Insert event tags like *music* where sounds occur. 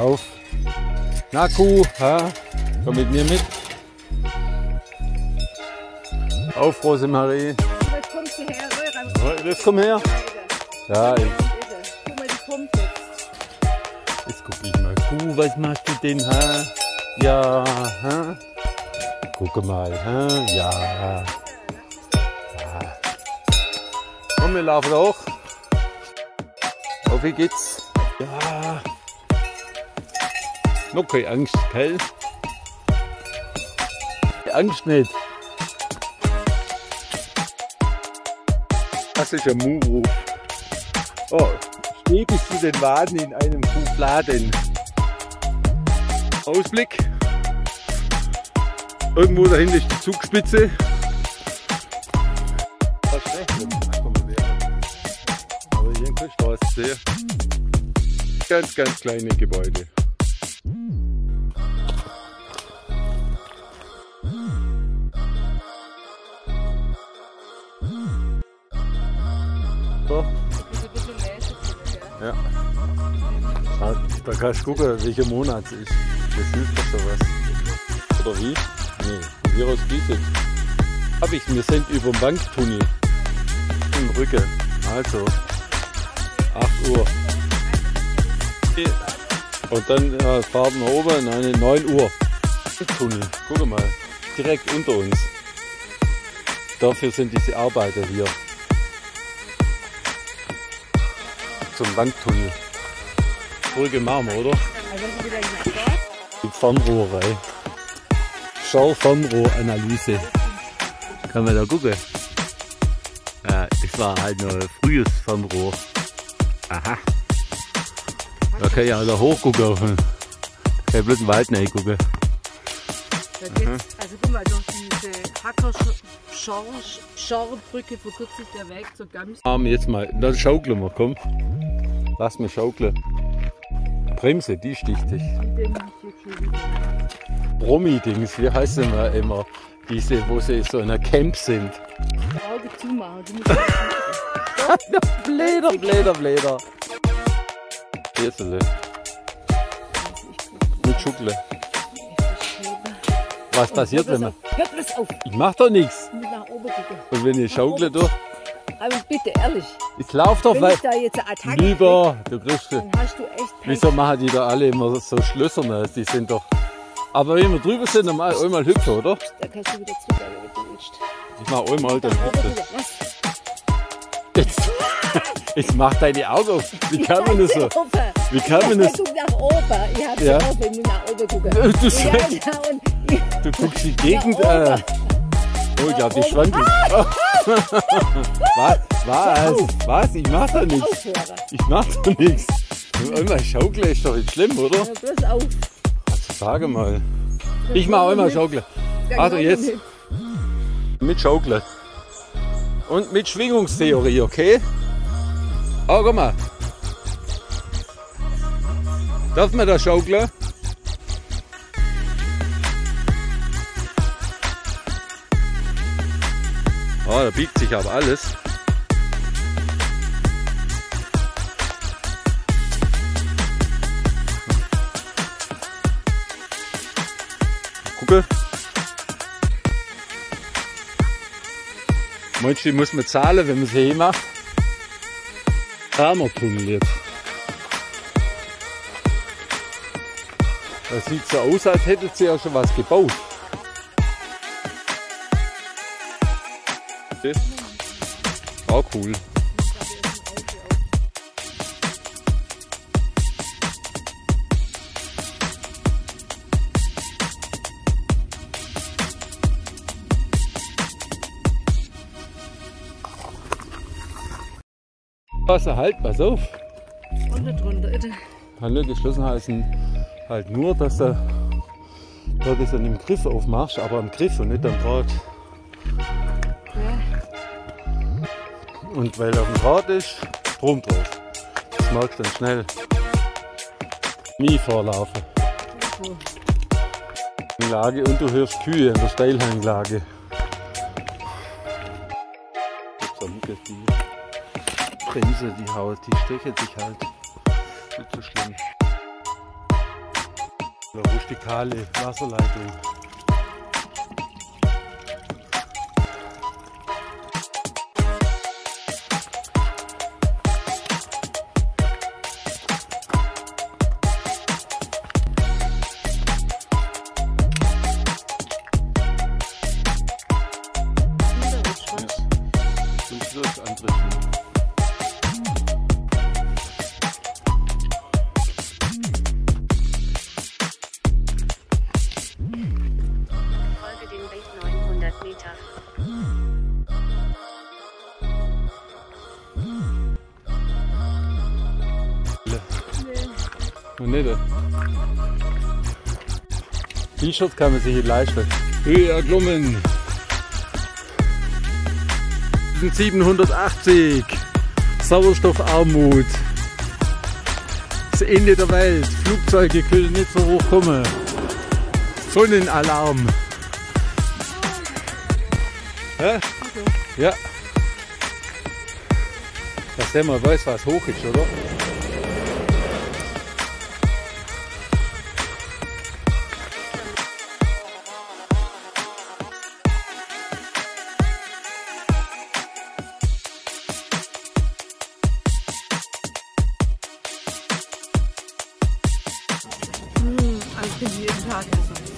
Auf. Na Kuh, ha? komm mit mir mit. Auf, Rosemarie. Jetzt kommst du her. Jetzt komm her. Ja, ich. Guck jetzt. guck ich mal. Kuh, was machst du denn, ha? Ja, ha? Gucke mal, ha? Ja. ja. Komm, wir laufen hoch. Auf wie geht's? Ja. Noch keine Angst, gell? Angst nicht. Das ist ein Muru. Oh, steh bis zu den Waden in einem Kuhfladen. Ausblick. Irgendwo dahinter ist die Zugspitze. Ganz, ganz kleine Gebäude. Da, da kannst du gucken, welcher Monat es ist. Das hilft doch sowas. Oder wie? Nee, Virus bietet. Hab ich, wir sind über dem Banktunnel. Im Rücken. Also, 8 Uhr. Und dann äh, fahren wir oben, nein, 9 Uhr. Tunnel, guck mal, direkt unter uns. Dafür sind diese Arbeiter hier. Zum Banktunnel. Machen wir, oder? Die Fernrohrei. Schau-Fernrohranalyse. Kann man da gucken? Ja, das war halt nur ein frühes Fernrohr. Aha. Da kann ich auch da hochgucken. den- Kann ich bloß den Wald gucken. da geht's, also guck mal, durch diese Hacker-Schorbrücke verkürzt sich der Weg zur. Arm jetzt mal, dann schaukeln wir, komm. Lass mich schaukeln. Bremse, die sticht dich. Promi-Dings, wie heißt denn mal immer? Diese, wo sie so in einer Camp sind. Auge zumachen. *laughs* Bläder, Bläder, Bläder. Esele. Mit Schuckle. Was passiert, wenn man. Hört das auf, Ich mach doch nichts. Und wenn ich schaukle doch. Aber bitte, ehrlich, Ich lauf doch weil. ich Lieber, du kriegst. krieg, dann hast du echt Pech. Wieso machen die da alle immer so Schlösserne? Die sind doch. Aber wenn wir drüber sind, dann mal einmal hüpfen, oder? Da kannst du wieder zurück, wenn du willst. Ich mach einmal dann. Was? Jetzt, *laughs* jetzt mach deine Augen auf. Wie kann man das so? Wie kann man das? Ich guck nach oben. Ich hab's Ja. auf, wenn ich nach oben gucke. *laughs* Du ja, ich, Du guckst die Gegend oben. Oh, ich glaub, die schwankelt. *laughs* Was? Was? Was? Ich mach doch nichts. Ich mach doch nichts. Einmal schaukeln ist doch nicht schlimm, oder? Ja, bloß auf. Sage mal. Ich mach einmal schaukeln. Also jetzt mit- mit Schaukeln. Und mit Schwingungstheorie, okay? Oh, guck mal. Darf man da schaukeln? Oh, da biegt sich aber alles. Gucke. Meinst du, die muss man zahlen, wenn man sie hier macht? Thermotunnel jetzt. Das sieht so aus, als hätte sie ja schon was gebaut. Das auch cool. Wasser halt, pass auf. Unten drunter. bitte. Kann nur geschlossen heißen, halt nur, dass du dort ist an dem Griff aufmachst, aber am Griff und nicht am Draht. Und weil auf dem Draht ist, Strom drauf. Das merkst du dann schnell. Nie vorlaufen. Lage und du hörst Kühe in der Steilhanglage. Die Bremse, die haut, die stechen sich halt. Nicht so schlimm. Eine rustikale Wasserleitung. Und nicht. T-Shirt kann man sich nicht leisten. Höhe erklommen. 780. Sauerstoffarmut. Das Ende der Welt. Flugzeuge können nicht so hoch kommen. Sonnenalarm. Hä? Ja. Dass der mal weiß, was hoch ist, oder? Because *laughs* you didn't talk to someone.